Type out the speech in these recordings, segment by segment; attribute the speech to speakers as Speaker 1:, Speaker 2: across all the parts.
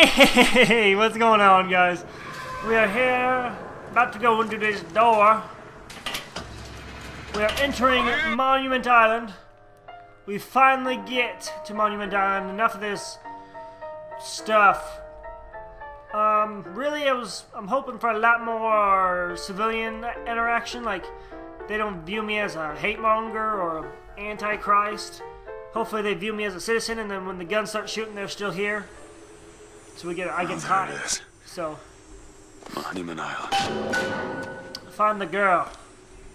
Speaker 1: Hey, what's going on, guys? We are here, about to go into this door. We are entering Monument Island. We finally get to Monument Island. Enough of this stuff. Um, really, I was, I'm hoping for a lot more civilian interaction. Like, they don't view me as a hate monger or an antichrist. Hopefully, they view me as a citizen, and then when the guns start shooting, they're still here. So we get, I get
Speaker 2: Oh,
Speaker 1: tired.
Speaker 2: it.
Speaker 1: So,
Speaker 2: Monument Island.
Speaker 1: find the girl.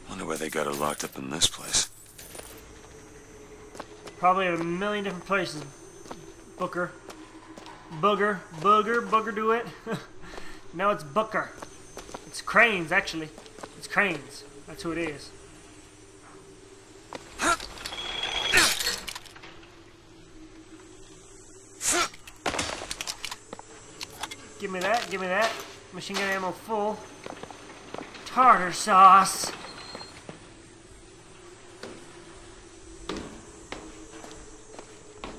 Speaker 2: Wonder where they got her locked up in this place.
Speaker 1: Probably a million different places. Booker. Booger. Booger. Booger do it. no, it's Booker. It's Cranes, actually. It's Cranes. That's who it is. Give me that. Give me that. Machine gun ammo full. Tartar sauce.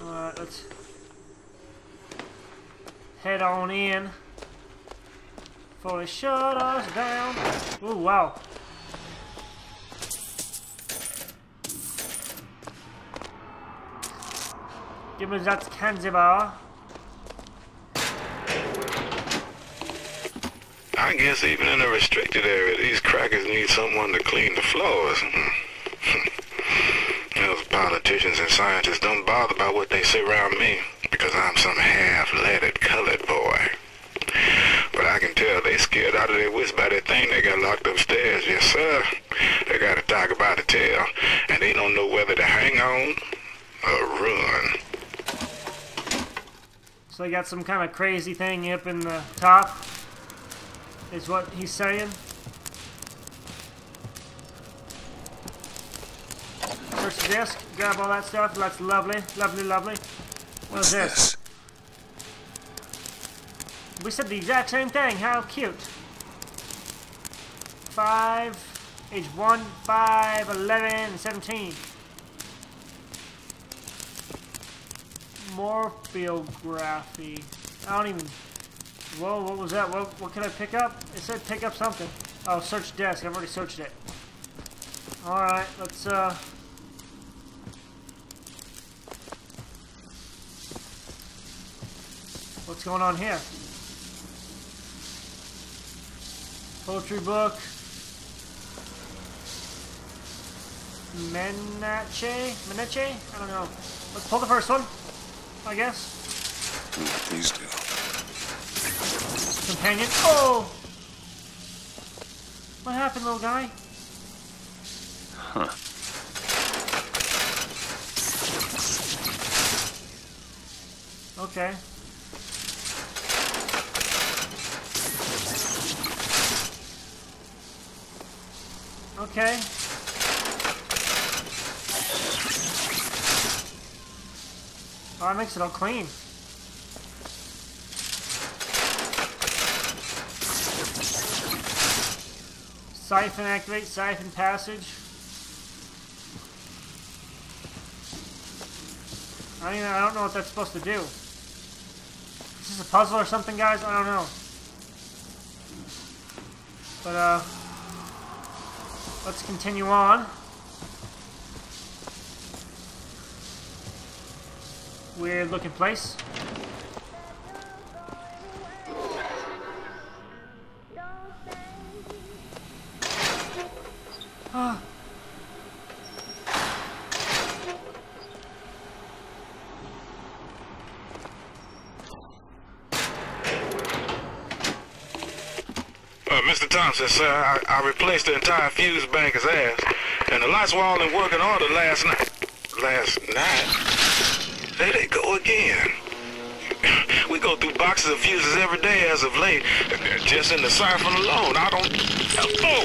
Speaker 1: Alright, let's head on in before they shut us down. Oh, wow. Give me that candy bar.
Speaker 3: I guess even in a restricted area, these crackers need someone to clean the floors. Hmm. Those politicians and scientists don't bother about what they say around me because I'm some half-leaded colored boy. But I can tell they scared out of their wits by that thing they got locked upstairs. Yes, sir. They got a tiger by the tail, and they don't know whether to hang on or run.
Speaker 1: So they got some kind of crazy thing up in the top. Is what he's saying. Search the desk, grab all that stuff. That's lovely, lovely, lovely. What
Speaker 2: What's
Speaker 1: is this?
Speaker 2: this?
Speaker 1: We said the exact same thing. How cute. Five, age one, five, eleven, seventeen. Morphography. I don't even. Whoa, what was that? What, what can I pick up? It said pick up something. Oh, search desk. I've already searched it. Alright, let's, uh. What's going on here? Poetry book. Menache? Menache? I don't know. Let's pull the first one, I guess.
Speaker 2: These do?
Speaker 1: Companion. Oh! What happened, little guy?
Speaker 2: Huh.
Speaker 1: Okay. Okay. Oh, that makes it all clean. Siphon activate, siphon passage. I don't, I don't know what that's supposed to do. This is this a puzzle or something, guys? I don't know. But, uh... Let's continue on. Weird looking place.
Speaker 3: Mr. Thompson, sir, I, I replaced the entire fuse banker's ass, and the lights were all in working order last night. Last night? There they go again. We go through boxes of fuses every day as of late. Just in the siphon alone, I don't... Oh!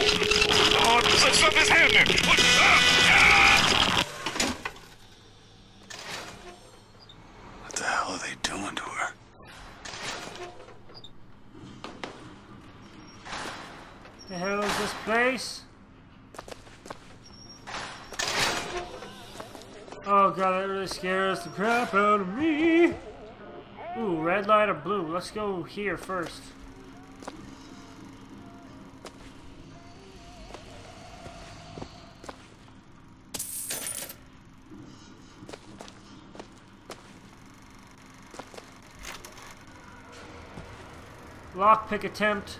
Speaker 3: Lord, some stuff is happening! Ah!
Speaker 2: What the hell are they doing to her?
Speaker 1: The hell is this place? Oh god, that really scares the crap out of me. Ooh, red light or blue? Let's go here first. Lockpick attempt.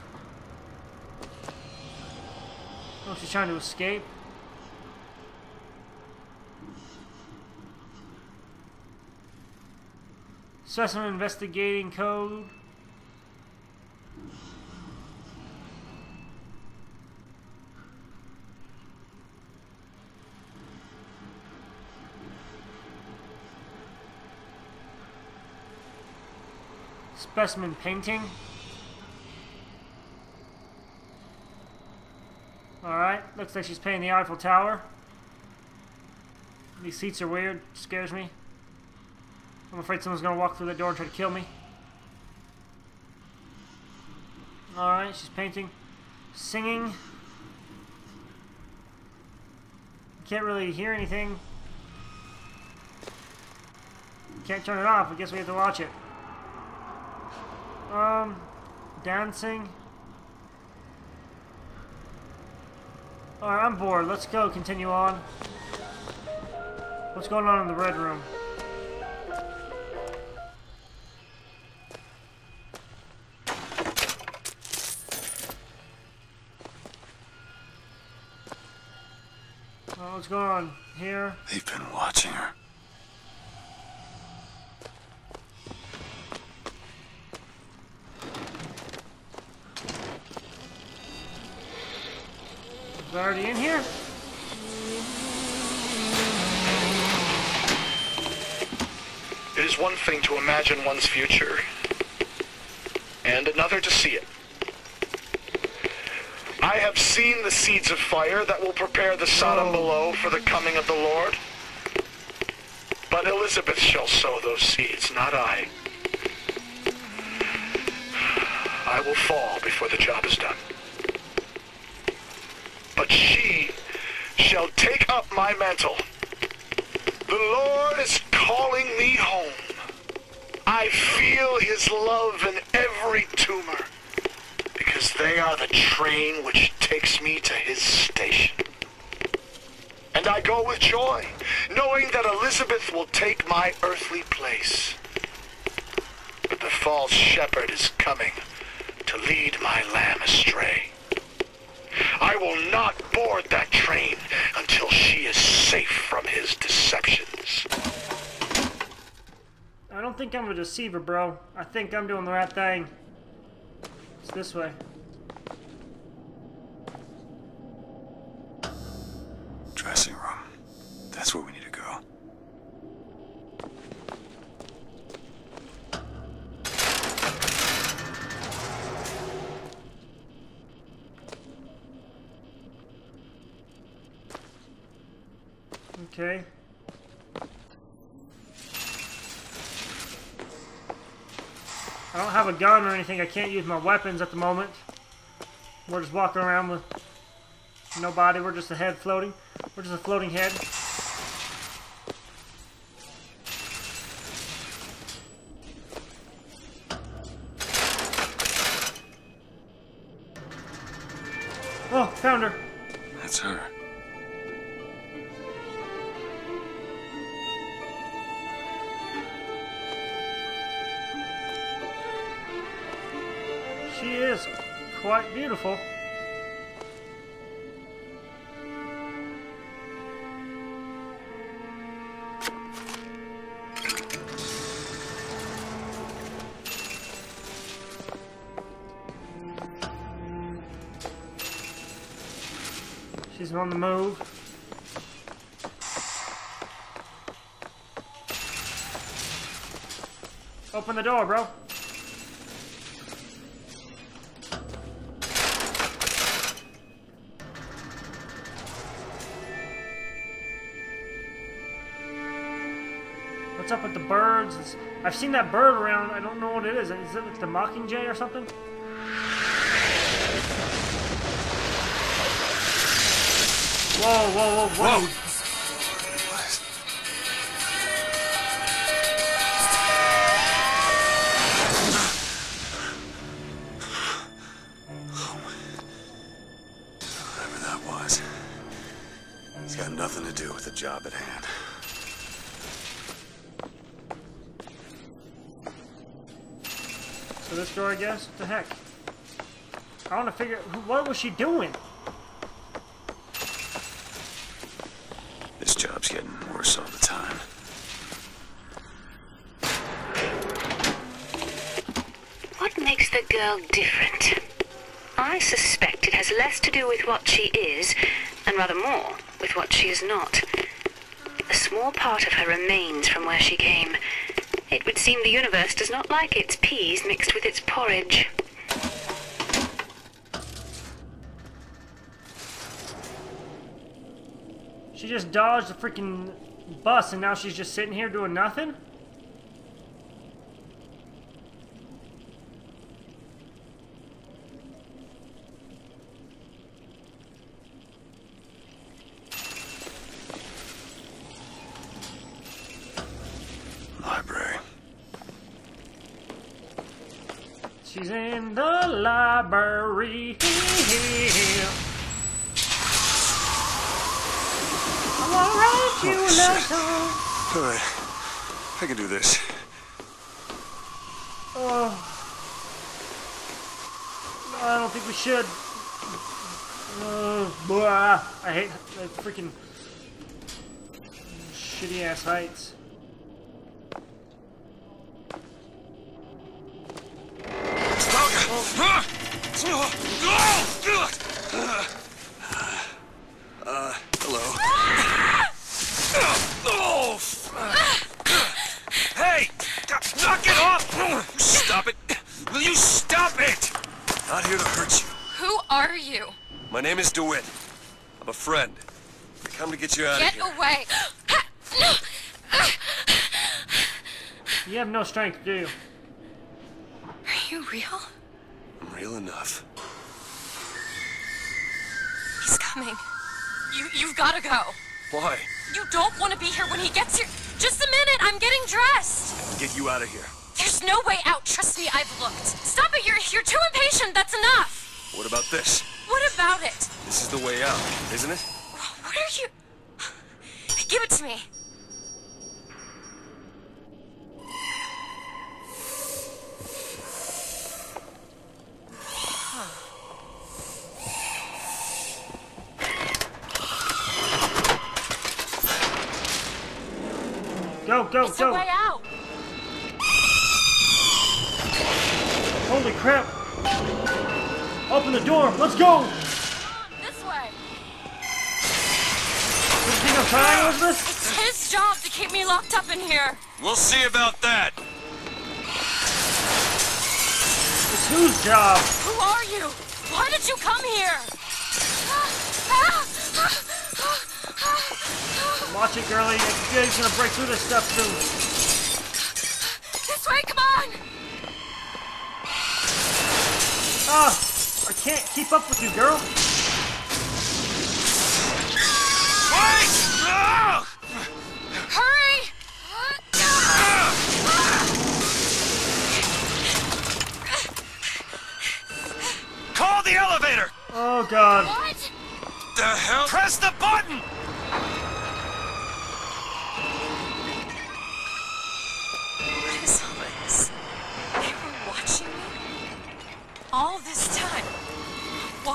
Speaker 1: Trying to escape. Specimen investigating code. Specimen painting. Alright, looks like she's painting the Eiffel Tower. These seats are weird, scares me. I'm afraid someone's gonna walk through that door and try to kill me. Alright, she's painting. Singing. Can't really hear anything. Can't turn it off. I guess we have to watch it. Um, dancing. Alright, I'm bored. Let's go. Continue on. What's going on in the red room? Oh, what's going on here?
Speaker 2: They've been watching her.
Speaker 1: Already in here?
Speaker 4: It is one thing to imagine one's future, and another to see it. I have seen the seeds of fire that will prepare the Sodom below for the coming of the Lord. But Elizabeth shall sow those seeds, not I. I will fall before the job is done. She shall take up my mantle. The Lord is calling me home. I feel his love in every tumor, because they are the train which takes me to his station. And I go with joy, knowing that Elizabeth will take my earthly place. But the false shepherd is coming to lead my lamb astray. I will not board that train until she is safe from his deceptions.
Speaker 1: I don't think I'm a deceiver, bro. I think I'm doing the right thing. It's this way.
Speaker 2: Dressing room. That's where we need to go.
Speaker 1: Okay. I don't have a gun or anything. I can't use my weapons at the moment. We're just walking around with no body. We're just a head floating. We're just a floating head. She is quite beautiful. She's on the move. Open the door, bro. What's up with the birds? It's- I've seen that bird around. I don't know what it is. Is it like the mockingjay or something? Whoa, whoa, whoa, whoa!
Speaker 2: do
Speaker 1: So this door, I guess? What the heck? I want to figure... who- What was she doing?
Speaker 2: This job's getting worse all the time.
Speaker 5: What makes the girl different? I suspect it has less to do with what she is, and rather more with what she is not. A small part of her remains from where she came. It would seem the universe does not like its peas mixed with its porridge.
Speaker 1: She just dodged the freaking bus and now she's just sitting here doing nothing?
Speaker 2: Library.
Speaker 1: She's in the library. I'm gonna write you a
Speaker 2: Oh,
Speaker 1: love
Speaker 2: shit.
Speaker 1: song.
Speaker 2: Alright. I can do this.
Speaker 1: Oh. I don't think we should. Uh, blah. I hate the freaking shitty ass heights.
Speaker 2: Uh, hello.
Speaker 6: Oh! Hey! Knock it off! Stop it! Will you stop it?
Speaker 2: Not here to hurt you.
Speaker 7: Who are you?
Speaker 2: My name is DeWitt. I'm a friend. I come to get you out
Speaker 7: Get
Speaker 2: of here.
Speaker 7: Get away!
Speaker 1: You have no strength, do you?
Speaker 7: Are you real?
Speaker 2: I'm real enough.
Speaker 7: He's coming. You you've gotta go.
Speaker 2: Why?
Speaker 7: You don't want to be here when he gets here. Just a minute, I'm getting dressed.
Speaker 2: Get you out of here.
Speaker 7: There's no way out. Trust me, I've looked. Stop it. You're you're too impatient. That's enough.
Speaker 2: What about this?
Speaker 7: What about it?
Speaker 2: This is the way out, isn't it?
Speaker 7: What are you? Give it to me.
Speaker 1: Go, go,
Speaker 7: It's
Speaker 1: go!
Speaker 7: way out.
Speaker 1: Holy crap! Open the door! Let's go!
Speaker 7: This way.
Speaker 1: You think I'm trying, Elizabeth?
Speaker 7: It's his job to keep me locked up in here.
Speaker 6: We'll see about that.
Speaker 1: It's whose job?
Speaker 7: Who are you? Why did you come here? Ah, ah, ah.
Speaker 1: Watch it, girlie. He's gonna break through this stuff soon.
Speaker 7: This way, come on!
Speaker 1: Ah! I can't keep up with you, girl.
Speaker 6: Wait!
Speaker 7: Hurry!
Speaker 6: Call the elevator!
Speaker 1: Oh god.
Speaker 7: What?
Speaker 6: The hell? Press the button!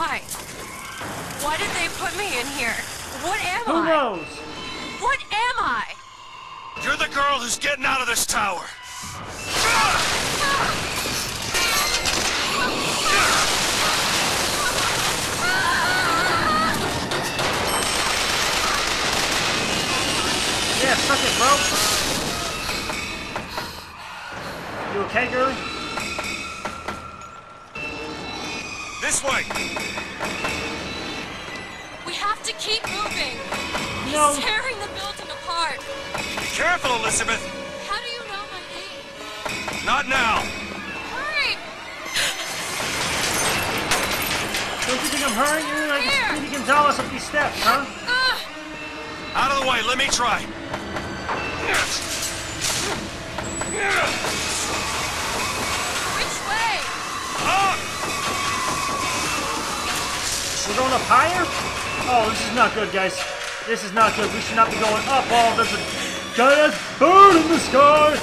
Speaker 7: Why? Why did they put me in here? What am
Speaker 1: Who
Speaker 7: I?
Speaker 1: knows?
Speaker 7: What am I?
Speaker 6: You're the girl who's getting out of this tower.
Speaker 1: Yeah, suck it, bro. You okay, girlie?
Speaker 6: This way.
Speaker 7: We have to keep moving.
Speaker 1: No.
Speaker 7: He's tearing the building apart.
Speaker 6: Be careful, Elizabeth.
Speaker 7: How do you know my name?
Speaker 6: Not now.
Speaker 7: Hurry!
Speaker 1: Don't you think I'm hurrying you like
Speaker 7: Here.
Speaker 1: Speedy Gonzalez up these steps, huh?
Speaker 7: Ugh.
Speaker 6: Out of the way. Let me try.
Speaker 7: Which way?
Speaker 6: Up!
Speaker 1: We're going up higher? Oh, this is not good, guys. This is not good. We should not be going up. Oh, there's a giant bird in the sky.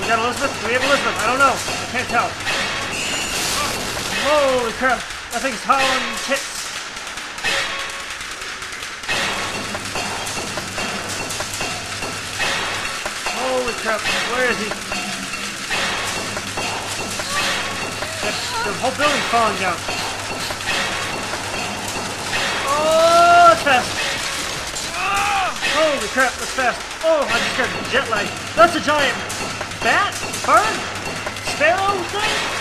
Speaker 1: We got Elizabeth? Do we have Elizabeth? I don't know. I can't tell. Holy crap. That thing's hollering tits. Holy crap. Where is he? The, the whole building's falling down. Oh, it's fast. Holy crap, that's fast. Oh, I just got jet lag. That's a giant bat? Bird? Sparrow thing?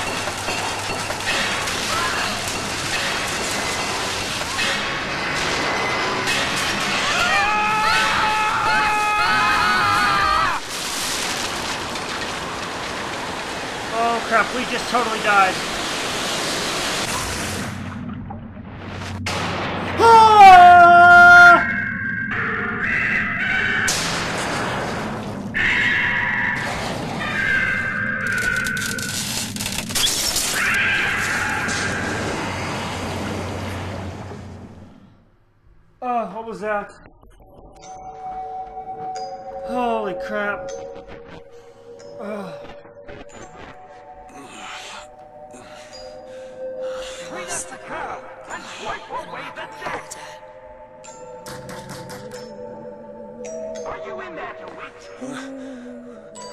Speaker 1: We just totally died.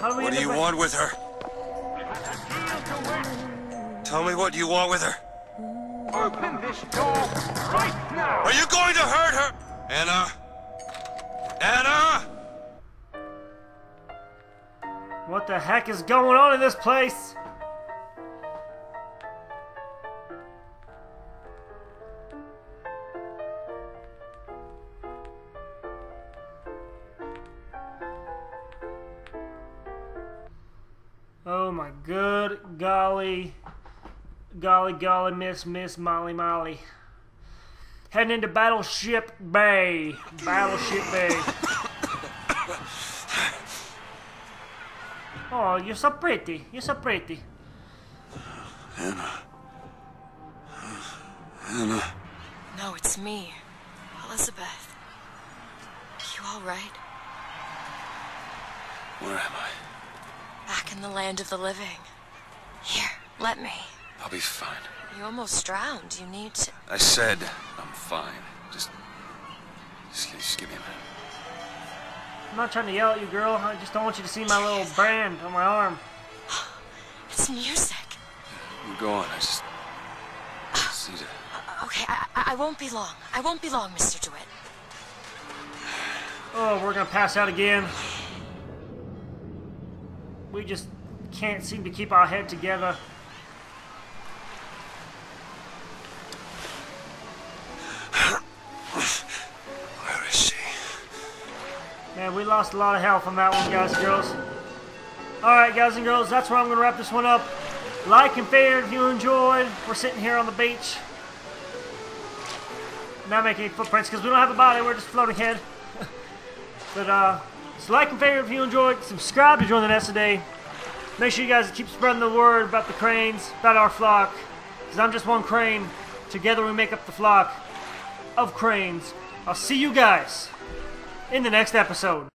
Speaker 1: How do we
Speaker 2: What do you want with her? Tell me what you want with her.
Speaker 8: Open this door right now!
Speaker 2: Are you going to hurt her? Anna? Anna?
Speaker 1: What the heck is going on in this place? Oh my good golly. Golly golly miss miss Molly Molly. Heading into Battleship Bay. Battleship Bay. Oh, you're so pretty. You're so pretty.
Speaker 7: Back land of the living. Here, let me.
Speaker 2: I'll be fine.
Speaker 7: You almost drowned. You need to.
Speaker 2: I said I'm fine. Just. Just, just give me a minute.
Speaker 1: I'm not trying to yell at you, girl. I just don't want you to see my little brand on my arm.
Speaker 7: It's music.
Speaker 2: You go on. I just. I just need to.
Speaker 7: Uh, okay, I, I I won't be long. I won't be long, Mr. DeWitt.
Speaker 1: Oh, we're gonna pass out again. We just can't seem to keep our head together.
Speaker 2: Where is she?
Speaker 1: Man, we lost a lot of health on that one, guys and girls. Alright, guys and girls, that's where I'm going to wrap this one up. Like and favorite if you enjoyed. We're sitting here on the beach. Not making any footprints because we don't have a body, we're just floating head. but, uh, just like and favorite if you enjoyed. Subscribe to join the nest today. Make sure you guys keep spreading the word about the cranes, about our flock. Because I'm just one crane. Together we make up the flock of cranes. I'll see you guys in the next episode.